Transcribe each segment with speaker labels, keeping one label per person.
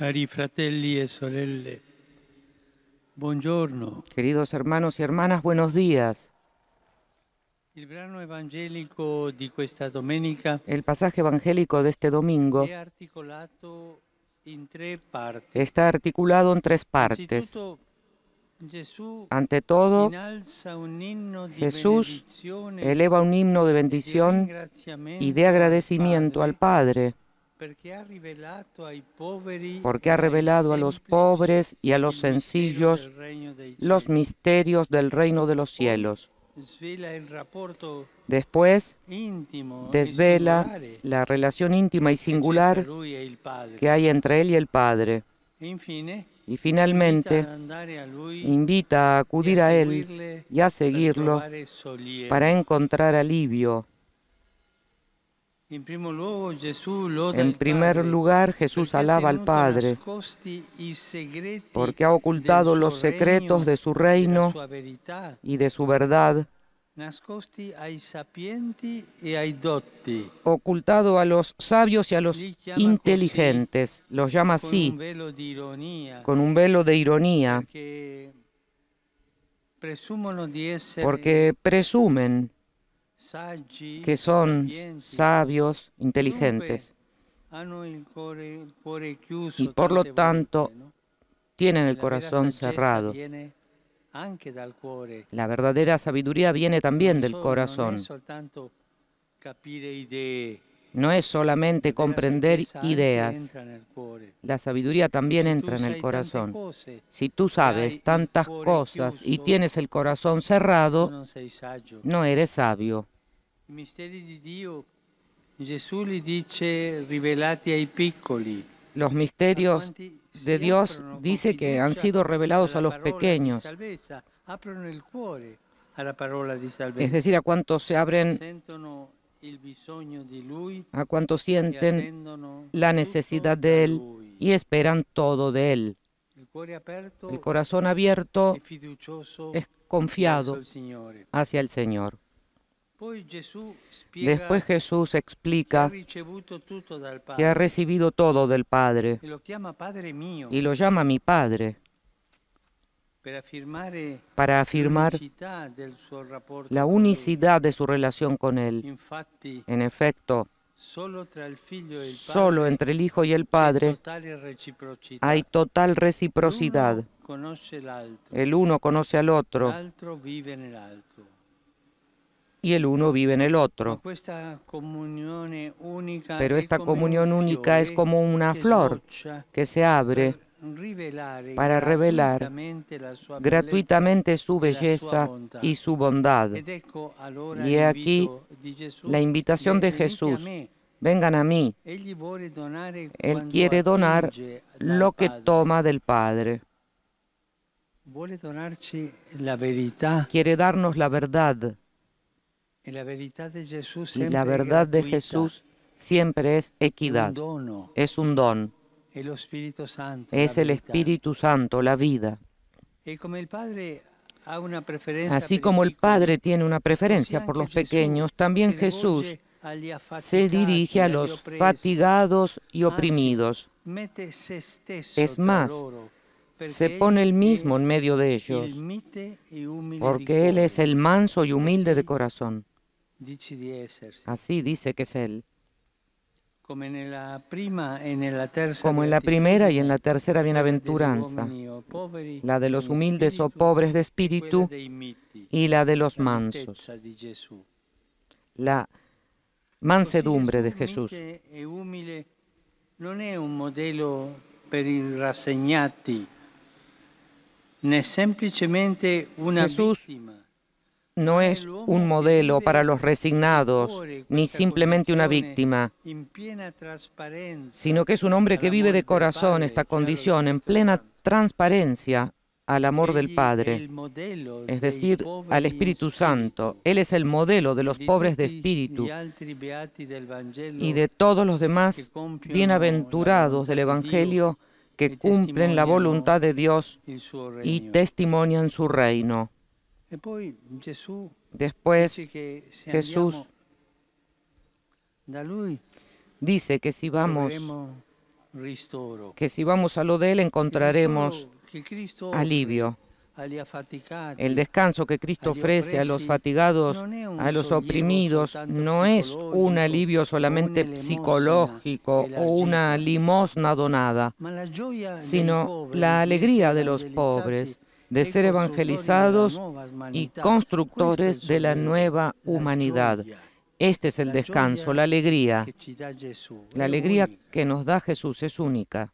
Speaker 1: Cari fratelli e sorelle, buongiorno.
Speaker 2: Queridos hermanos y hermanas, buenos días. El pasaje evangélico de este domingo está articulado en tres partes. Ante todo, Jesús eleva un himno de
Speaker 1: e di
Speaker 2: bendición y de agradecimiento al Padre, porque ha revelado a los pobres y a los sencillos los misterios del reino de los cielos. Después, desvela la relación íntima y singular que hay entre Él y el Padre.
Speaker 1: E infine
Speaker 2: Y finalmente, invita a acudir a Él y a seguirlo para encontrar alivio. En primer lugar, Jesús alaba al Padre porque ha ocultado los secretos de su reino y de su verdad,
Speaker 1: e
Speaker 2: ocultado a los sabios y a los inteligentes. Los llama así, con un velo de ironía, porque presumen que son sabios, inteligentes. Y por lo tanto? Tienen el corazón cerrado. La verdadera sabiduría viene también del corazón. No es solamente comprender ideas. La sabiduría también entra en el corazón. Si tú sabes tantas cosas y tienes el corazón cerrado, no eres sabio. Los misterios de Dios dice que han sido revelados a los pequeños, es decir, a cuantos se abren, a cuantos sienten la necesidad
Speaker 1: da
Speaker 2: de Él y esperan todo de Él. El corazón abierto es confiado hacia el Señor.
Speaker 1: Spiega
Speaker 2: Después Jesús explica que ha recibido todo del Padre y lo llama mi Padre para afirmar
Speaker 1: rapporto
Speaker 2: la unicidad de su relación con Él. En efecto,
Speaker 1: solo e
Speaker 2: solo entre el Hijo y el Padre hay total reciprocidad. El uno conoce al otro y el uno vive en el otro.
Speaker 1: unica
Speaker 2: Pero esta comunión única es como una flor que se abre para revelar
Speaker 1: gratuitamente
Speaker 2: su
Speaker 1: e
Speaker 2: belleza y su bondad. Y he aquí la invitación de
Speaker 1: "Venite a
Speaker 2: Jesús.
Speaker 1: me".
Speaker 2: Vengan a mí. Él quiere donar lo que toma del Padre. Quiere darnos la verdad.
Speaker 1: e
Speaker 2: Y la verdad de Jesús siempre es equidad. Es un don. Es el. Espíritu Santo, la vida. Así como el Padre tiene una preferencia por los pequeños, también Jesús se dirige a los fatigados y
Speaker 1: Anzi,
Speaker 2: oprimidos.
Speaker 1: stesso
Speaker 2: Es más, Se pone el mismo en medio de ellos, porque Él es el manso y humilde de corazón. Así dice que es Él. Como en la primera y en la tercera bienaventuranza, la de los humildes o pobres de espíritu y la de los mansos, la mansedumbre de Jesús.
Speaker 1: e umile non è un modello per i rassegnati, né semplicemente una
Speaker 2: Jesús. No es un modelo para los resignados, ni simplemente una víctima, sino que es un hombre que vive de corazón esta condición en plena transparencia al amor del Padre, es decir, al Espíritu Santo. Él es el modelo de los pobres de espíritu y de todos los demás bienaventurados del Evangelio que cumplen la voluntad de Dios y testimonian su reino. Después Jesús dice que si vamos que si vamos a lo de Él encontraremos alivio. El descanso que Cristo ofrece a los fatigados, a los oprimidos, no es un alivio solamente psicológico o una limosna donada, sino la alegría de los pobres de ser evangelizados y constructores de la nueva humanidad. Este es el descanso, la alegría. La alegría que nos da Jesús es única.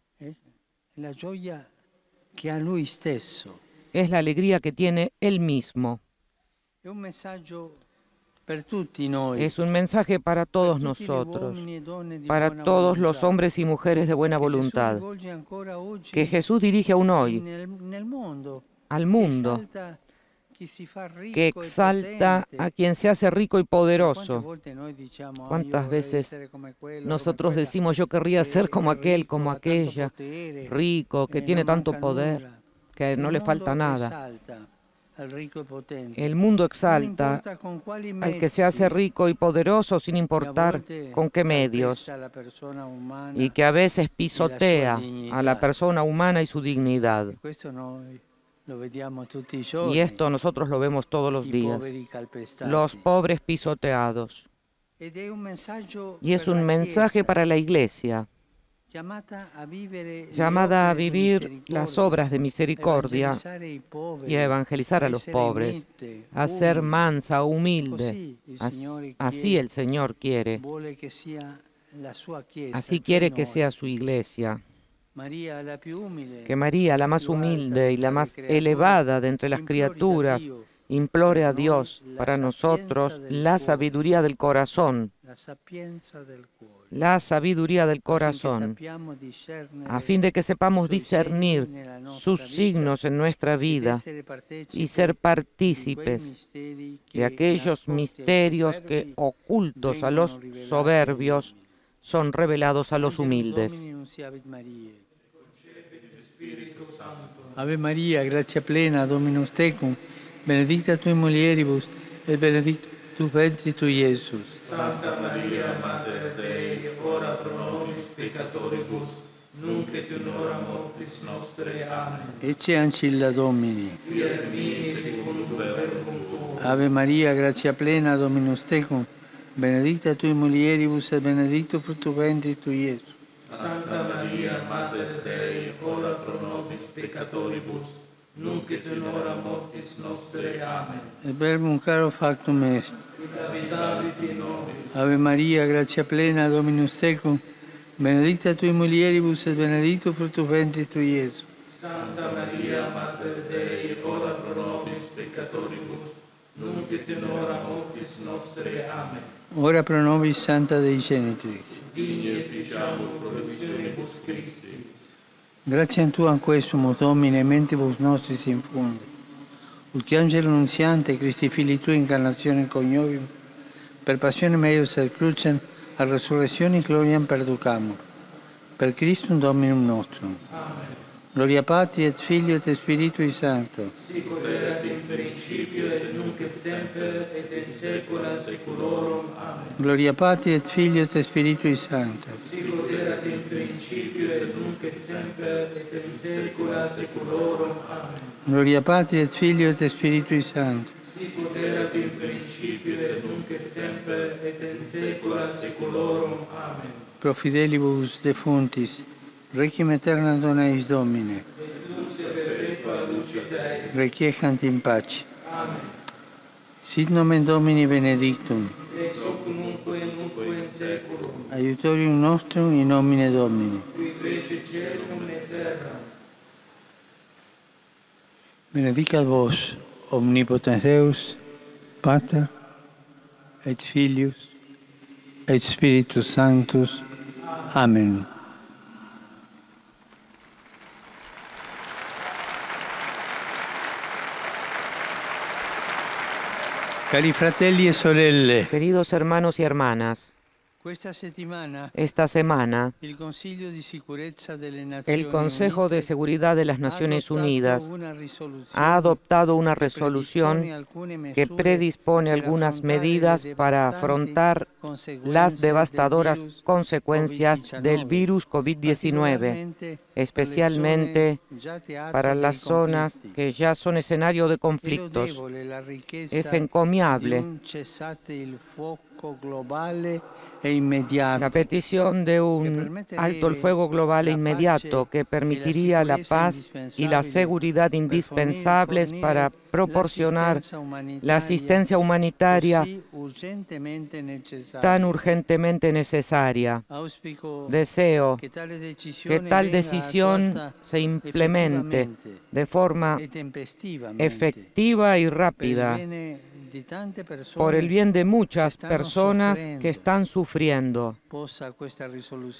Speaker 2: Es la alegría que tiene Él mismo. Es un mensaje para todos nosotros, para todos los hombres y mujeres de buena voluntad, que Jesús dirige aún hoy al mundo, que exalta a quien se hace rico y poderoso. ¿Cuántas veces nosotros decimos yo querría ser como aquel, como aquella, rico, que tiene tanto poder, que no le falta nada? El mundo exalta al que se hace rico y poderoso sin importar con qué medios y que a veces pisotea a la persona humana y su dignidad. Y esto nosotros lo vemos todos los días. Los pobres pisoteados. Y es un mensaje para la iglesia llamada a vivir las obras de misericordia y a evangelizar a los pobres, a ser mansa, humilde. Así el Señor quiere. Así quiere que sea su iglesia que María, la más humilde y la más elevada de entre las criaturas, implore a Dios para nosotros la sabiduría del corazón, la sabiduría del corazón, a fin de que sepamos discernir sus signos en nuestra vida y ser partícipes de aquellos misterios que, ocultos a los soberbios, son revelados a los humildes.
Speaker 1: Ave Maria, gracia plena, Dominus tecum, benedicta tui mulieribus, et benedictus ventris tui, Iesus.
Speaker 3: Santa Maria, Mater Dei, ora pro nobis peccatoribus, nunc et in hora mortis nostre. Amen.
Speaker 1: Ecce ancilla Domini.
Speaker 3: Fiat mi secundum verbum tuum.
Speaker 1: Ave Maria, gracia plena, Dominus tecum, benedicta tui mulieribus, et benedictus fructus ventris tui, Iesus.
Speaker 3: Santa Maria, Mater Dei, peccatoribus, nunc et in hora mortis nostre. Amen.
Speaker 1: Et verbum caro factum est. Ave Maria, gracia plena, Dominus tecum, benedicta tui mulieribus, et benedictus fructus ventris tui, Iesus.
Speaker 3: Santa Maria, Mater Dei, ora pro nobis peccatoribus, nunc et in hora mortis nostre. Amen.
Speaker 1: Ora pro nobis Santa Dei Genitrix.
Speaker 3: Digni efficiamur promissionibus Christi.
Speaker 1: Grazie a Tu questumus Domine, mentibus nostris infunde. Ut che angelo nunziante, Cristi fili Tui, incarnazione coniovium, per passione meius et crucem, a resurrezione gloriam perducamur. Per Christum Dominum nostrum.
Speaker 3: Amen.
Speaker 1: Gloria Patri et Filio et Spiritui Sancto.
Speaker 3: Sic operat in principio et nunc et semper et in saecula saeculorum. Amen.
Speaker 1: Gloria Patri et Filio et Spiritui Sancto.
Speaker 3: Sic operat in principio semper et in saecula saeculorum. Amen.
Speaker 1: Gloria Patri et Filio et Spiritui Sancto.
Speaker 3: Sic operat in principio et nunc et semper et in saecula saeculorum. Amen.
Speaker 1: Pro fidelibus defuntis, requiem aeterna dona eis Domine.
Speaker 3: Luce perpetua luce Dei.
Speaker 1: Requiescant in pace.
Speaker 3: Amen.
Speaker 1: Sit nomen Domini benedictum.
Speaker 3: Ex hoc in usque in saeculum.
Speaker 1: Aiutorium nostrum in nomine Domini. Benedicat vos, omnipotens Deus, Pater, et Filius, et Spiritus Sanctus. Amen. Cari fratelli e sorelle,
Speaker 2: Queridos hermanos y hermanas, Esta semana, el Consejo de Seguridad de las Naciones Unidas ha adoptado una resolución que predispone algunas medidas para afrontar las devastadoras consecuencias del virus COVID-19, especialmente para las zonas que ya son escenario de conflictos. Es encomiable la petición de un alto el fuego global e inmediato que permitiría la paz y la seguridad indispensables para proporcionar la asistencia humanitaria tan urgentemente necesaria. Deseo que tal decisión se implemente de forma efectiva y rápida por el bien de muchas personas que están sufriendo.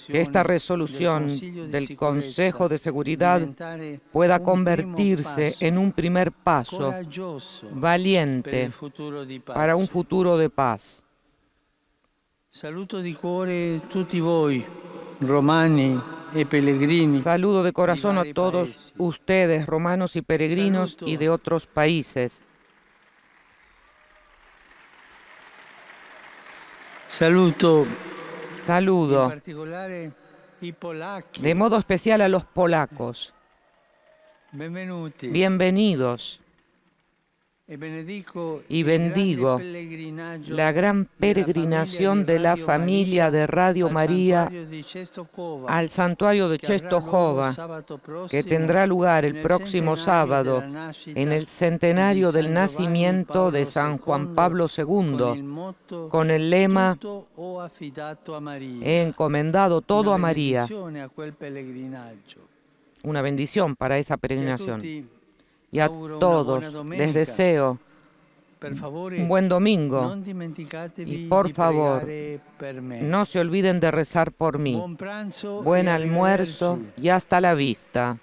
Speaker 2: Que esta resolución del Consejo de Seguridad pueda convertirse en un primer paso valiente para un futuro de paz.
Speaker 1: Saludo de e.
Speaker 2: Saludo de corazón a todos ustedes, romanos y peregrinos y de otros países.
Speaker 1: Saludo.
Speaker 2: Saludo. De modo especial a los polacos. Bienvenidos y bendigo la gran peregrinación de la familia de Radio María al santuario de Czestochowa, que tendrá lugar el próximo sábado en el centenario del nacimiento de San Juan Pablo II, con el lema He encomendado todo a María. Una bendición para esa peregrinación y a todos les deseo un buen domingo y por favor no se olviden de rezar por mí. Buen almuerzo y hasta la vista.